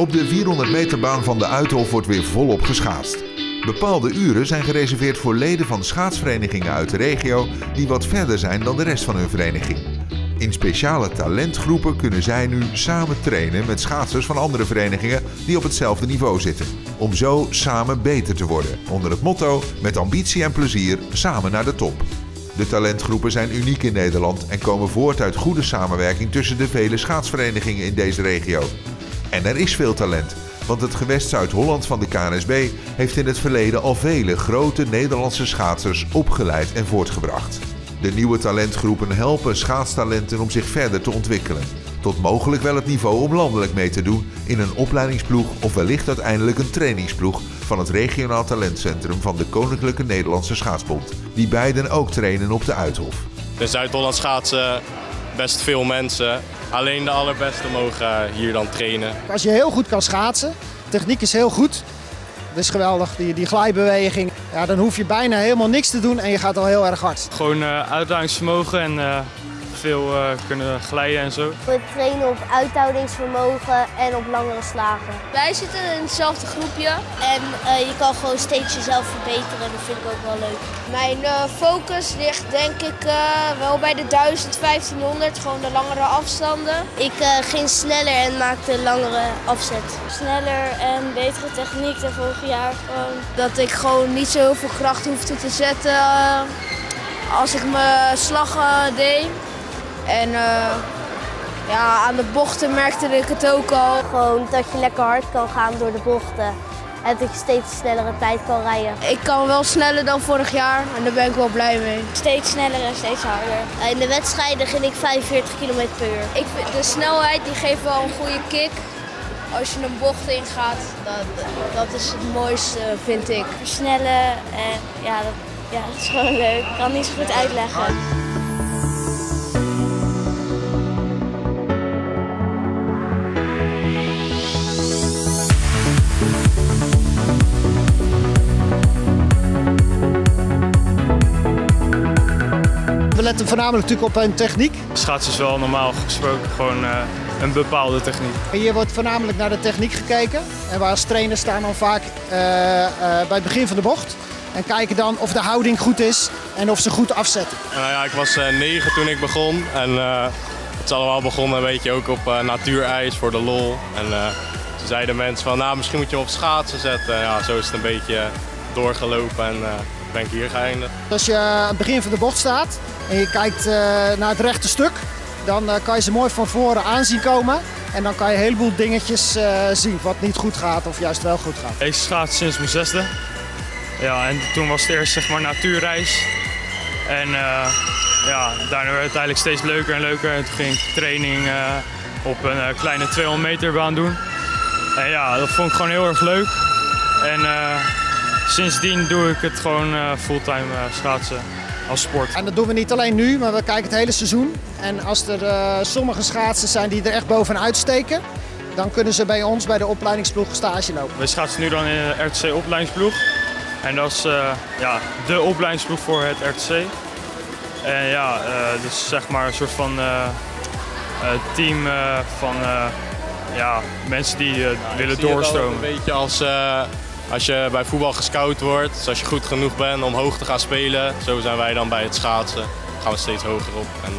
Op de 400 meter baan van de Uithof wordt weer volop geschaatst. Bepaalde uren zijn gereserveerd voor leden van schaatsverenigingen uit de regio die wat verder zijn dan de rest van hun vereniging. In speciale talentgroepen kunnen zij nu samen trainen met schaatsers van andere verenigingen die op hetzelfde niveau zitten. Om zo samen beter te worden. Onder het motto: met ambitie en plezier samen naar de top. De talentgroepen zijn uniek in Nederland en komen voort uit goede samenwerking tussen de vele schaatsverenigingen in deze regio. En er is veel talent, want het gewest Zuid-Holland van de KNSB heeft in het verleden al vele grote Nederlandse schaatsers opgeleid en voortgebracht. De nieuwe talentgroepen helpen schaatstalenten om zich verder te ontwikkelen. Tot mogelijk wel het niveau om landelijk mee te doen in een opleidingsploeg of wellicht uiteindelijk een trainingsploeg van het regionaal talentcentrum van de Koninklijke Nederlandse Schaatsbond. Die beiden ook trainen op de Uithof. In Zuid-Holland schaatsen best veel mensen. Alleen de allerbeste mogen hier dan trainen. Als je heel goed kan schaatsen, techniek is heel goed. Dat is geweldig, die, die glijbeweging. Ja, dan hoef je bijna helemaal niks te doen en je gaat al heel erg hard. Gewoon uh, uitdagingvermogen en uh, veel uh, kunnen glijden en zo. We trainen op uithoudingsvermogen en op langere slagen. Wij zitten in hetzelfde groepje en je kan gewoon steeds jezelf verbeteren. Dat vind ik ook wel leuk. Mijn focus ligt denk ik wel bij de 1000, 1500, gewoon de langere afstanden. Ik ging sneller en maakte langere afzet. Sneller en betere techniek dan vorig jaar. Gewoon dat ik gewoon niet zo heel veel kracht hoefde te zetten als ik mijn slag deed. En uh, ja, aan de bochten merkte ik het ook al. Gewoon dat je lekker hard kan gaan door de bochten. En dat je steeds snellere tijd kan rijden. Ik kan wel sneller dan vorig jaar en daar ben ik wel blij mee. Steeds sneller en steeds harder. In de wedstrijden ging ik 45 km per uur. Ik vind de snelheid die geeft wel een goede kick. Als je een bocht ingaat, dat, dat is het mooiste vind ik. Versnellen en ja dat, ja, dat is gewoon leuk. Ik kan het niet zo goed uitleggen. We letten voornamelijk natuurlijk op hun techniek. Schaatsen is wel normaal gesproken gewoon uh, een bepaalde techniek. Hier wordt voornamelijk naar de techniek gekeken. En we als trainers staan dan vaak uh, uh, bij het begin van de bocht. En kijken dan of de houding goed is en of ze goed afzetten. Nou ja, ik was negen toen ik begon. En het is allemaal begonnen een beetje ook op natuurijs voor de lol. En toen zeiden mensen van nou misschien moet je hem op schaatsen zetten. Ja, zo is het een beetje doorgelopen en ben ik hier geëindigd. Als je aan het begin van de bocht staat en je kijkt uh, naar het rechte stuk, dan uh, kan je ze mooi van voren aanzien komen. En dan kan je een heleboel dingetjes uh, zien wat niet goed gaat of juist wel goed gaat. Ik schaats sinds mijn zesde. Ja, en toen was het eerst zeg maar natuurreis. En ja, daarna werd het eigenlijk steeds leuker en leuker. En toen ging ik training op een kleine 200 meter baan doen. En ja, dat vond ik gewoon heel erg leuk. En sindsdien doe ik het gewoon fulltime schaatsen als sport. En dat doen we niet alleen nu, maar we kijken het hele seizoen. En als er uh, sommige schaatsers zijn die er echt bovenuit steken, dan kunnen ze bij ons bij de opleidingsploeg stage lopen. We schaatsen nu dan in de RTC opleidingsploeg. En dat is ja, de opleidingsploeg voor het RTC. En ja, dus zeg maar een soort van team van ja, mensen die willen doorstromen. Een beetje als als je bij voetbal gescout wordt, dus als je goed genoeg bent om hoog te gaan spelen, zo zijn wij dan bij het schaatsen. gaan we steeds hoger op. En, uh,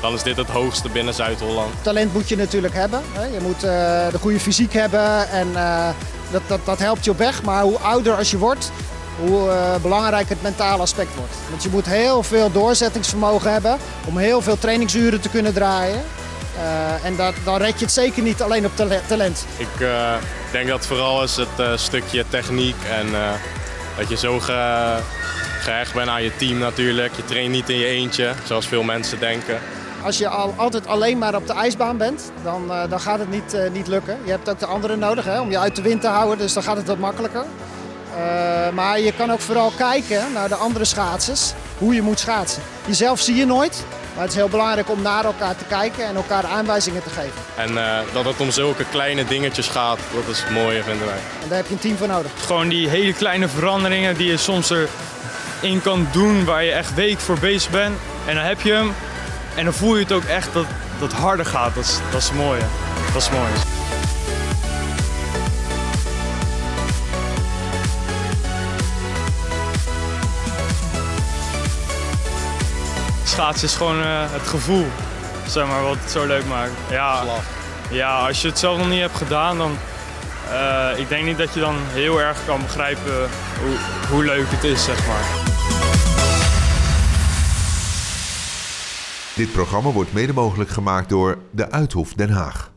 dan is dit het hoogste binnen Zuid-Holland. Talent moet je natuurlijk hebben. Hè? Je moet uh, de goede fysiek hebben en uh, dat, dat, dat helpt je op weg. Maar hoe ouder als je wordt, hoe belangrijk het mentale aspect wordt. Want je moet heel veel doorzettingsvermogen hebben om heel veel trainingsuren te kunnen draaien. Uh, en dat, dan red je het zeker niet alleen op talent. Ik uh, denk dat vooral is het uh, stukje techniek en dat je zo ge, gehecht bent aan je team natuurlijk. Je traint niet in je eentje, zoals veel mensen denken. Als je al, altijd alleen maar op de ijsbaan bent, dan, dan gaat het niet, niet lukken. Je hebt ook de anderen nodig hè, om je uit de wind te houden, dus dan gaat het wat makkelijker. maar je kan ook vooral kijken naar de andere schaatsers, hoe je moet schaatsen. Jezelf zie je nooit, maar het is heel belangrijk om naar elkaar te kijken en elkaar aanwijzingen te geven. En uh, dat het om zulke kleine dingetjes gaat, dat is het mooie vinden wij. En daar heb je een team voor nodig. Gewoon die hele kleine veranderingen die je soms erin kan doen waar je echt week voor bezig bent. En dan heb je hem en dan voel je het ook echt dat dat harder gaat. Dat is, dat is mooi. Dat is mooi. Schaatsen is gewoon eh, het gevoel, zeg maar, wat het zo leuk maakt. Ja, ja, als je het zelf nog niet hebt gedaan, dan uh, ik denk niet dat je dan heel erg kan begrijpen hoe, hoe leuk het is, zeg maar. Dit programma wordt mede mogelijk gemaakt door de Uithof Den Haag.